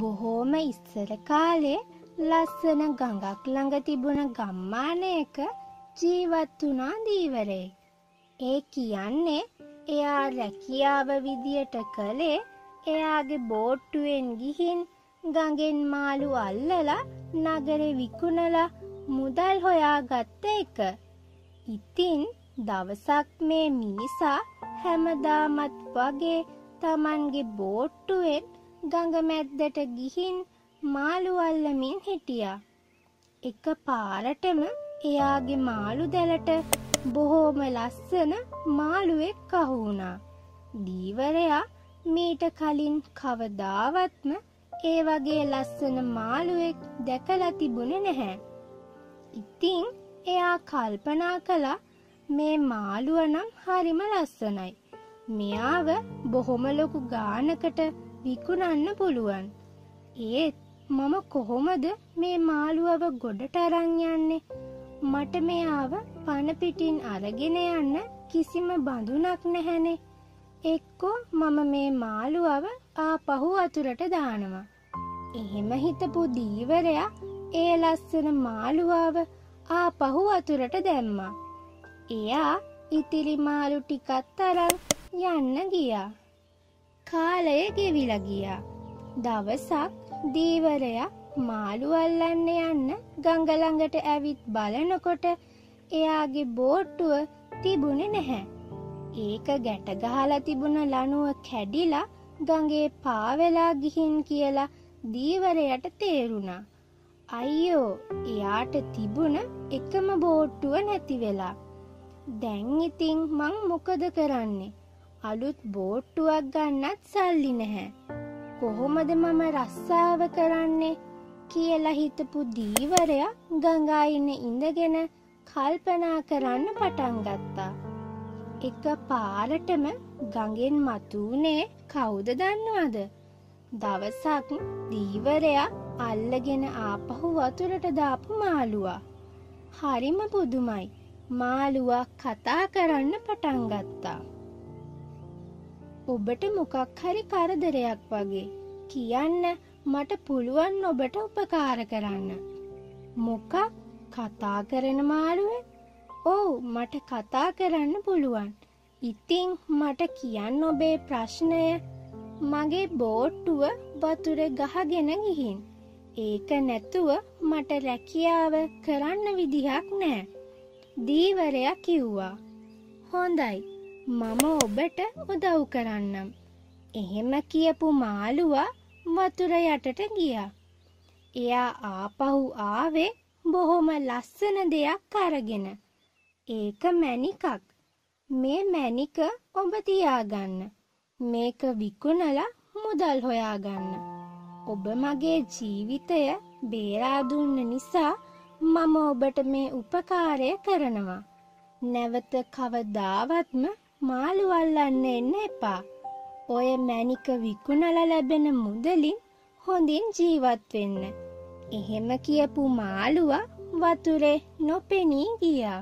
බොහෝම ඉස්සර කාලේ ලස්සන ගඟක් ළඟ තිබුණ ගම්මානයක ජීවත් වුණා දීවරයෙක්. ඒ කියන්නේ එයා රැකියාව විදියට කළේ එයාගේ බෝට්ටුවෙන් ගිහින් ගඟෙන් මාළු අල්ලලා නගරේ විකුණලා මුදල් හොයාගත්ත එක. ඉතින් දවසක් මේ මිනිසා හැමදාමත් වගේ Tamanගේ බෝට්ටුවෙන් ගඟ මැද්දට ගිහින් මාළු අල්ලමින් හිටියා. එක පාරටම එයාගේ මාළු දැලට බොහෝම ලස්සන මාළුවෙක් අහු වුණා. දීවරයා මීට කලින් කවදාවත්ම ඒ වගේ ලස්සන මාළුවෙක් දැකලා තිබුණේ නැහැ. ඉතින් එයා කල්පනා කළා මේ මාළුව නම් හරිම ලස්සනයි. මෙයාව බොහොම ලොකු ගානකට විකුණන්න පුළුවන්. ඒත් මම කොහොමද මේ මාළුවව ගොඩට අරන් යන්නේ? මට මෙයාව පන පිටින් අරගෙන යන්න කිසිම බඳුනක් නැහැනේ. එක්කෝ මම මේ මාළුවව ආපහු වතුරට දානවා. එහෙම හිතපු දීවරයා ඒ ලස්සන මාළුවාව ආපහු වතුරට දැම්මා. එයා ඉතිරි මාළු ටිකත් අරන් යන්න ගියා. කාලය ගෙවිලා ගියා. දවසක් දීවරයා මාළු අල්ලන්න යන්න ගඟ ළඟට ඇවිත් බලනකොට එයාගේ බෝට්ටුව තිබුණේ නැහැ. ඒක ගැට ගහලා තිබුණ ලණුව කැඩිලා ගඟේ පාවෙලා ගිහින් කියලා දීවරයට තේරුණා. අයියෝ එයාට තිබුණ එකම බෝට්ටුව නැති වෙලා. දැන් ඉතින් මං මොකද කරන්නේ? අලුත් බෝට්ටුවක් ගන්නත් සල්ලි නැහැ. කොහොමද මම රස්සාව කරන්නේ කියලා හිතපු දීවරයා ගංගායින ඉඳගෙන කල්පනා කරන්න පටන් ගත්තා. එක පාරටම ගඟෙන් මතුනේ කවුද දන්නවද? දවසක් දීවරයා අල්ලගෙන ආපහු වතුරට දාපු මාළුවා. හරිම පුදුමයි. මාළුවා කතා කරන්න පටන් ගත්තා. ඔබට මොකක් හරි කරදරයක් වගේ. කියන්න මට පුළුවන් ඔබට උපකාර කරන්න. මොකක් කතා කරන මාළුවෙක්? ඔව් මට කතා කරන්න පුළුවන්. ඉතින් මට කියන්න ඔබේ ප්‍රශ්නය මගේ බෝට්ටුව වතුරේ ගහගෙන ගිහින්. ඒක නැතුව මට රැකියාව කරන්න විදිහක් නෑ. දීවරයා කිව්වා. හොඳයි මම ඔබට උදව් කරන්නම්. එහෙම කියපු මාළුවා වතුර යටට ගියා. එයා ආපහු ආවේ බොහොම ලස්සන දෙයක් අරගෙන. ඒක මැණිකක්. මේ මැණික ඔබ තියාගන්න. මේක විකුණලා මුදල් හොයාගන්න. ඔබ මගේ ජීවිතය බේරා දුන්න නිසා මම ඔබට මේ උපකාරය කරනවා. නැවත කවදාවත්ම මාළු අල්ලන්න එන්න එපා. ඔය මැණික විකුණලා ලැබෙන මුදලින් හොඳින් ජීවත් වෙන්න. එහෙම කියපු මාළුවා වතුරේ නොපෙනී ගියා.